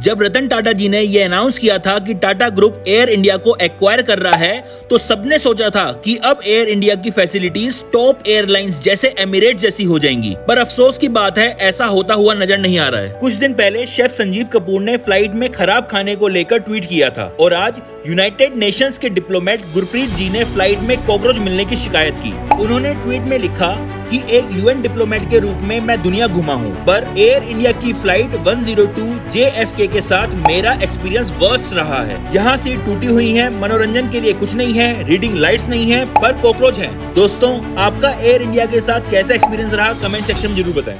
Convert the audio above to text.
जब रतन टाटा जी ने यह अनाउंस किया था कि टाटा ग्रुप एयर इंडिया को एक्वायर कर रहा है तो सबने सोचा था कि अब एयर इंडिया की फैसिलिटीज़ टॉप एयरलाइंस जैसे एमिरेट जैसी हो जाएँगी। पर अफसोस की बात है, ऐसा होता हुआ नज़र नहीं आ रहा है। कुछ दिन पहले शेफ संजीव कपूर ने फ़्लाइट में खराब खाने को लेकर ट्वीट किया था और आज यूनाइटेड नेशंस के डिप्लोमेट गुरप्रीत जी ने फ़्लाइट में कॉकरोच मिलने की शिकायत की। उन्होंने ट्वीट में लिखा कि एक यूएन डिप्लोमेट के रूप में मैं दुनिया घुमा हूँ। पर एयर इंडिया की फ़्लाइट 102 ज़ीरो के साथ मेरा एक्सपीरियंस वर्स्ट रहा है। यहाँ सीट टूटी हुई है, मनोरंजन के लिए कुछ नहीं है रीडिंग लाइट्स नहीं है, पर कॉकरोच है। दोस्तों, आपका एयर इंडिया के साथ कैसा एक्सपीरियंस रहा? कमेंट सेक्शन में ज़रूर बताएँ।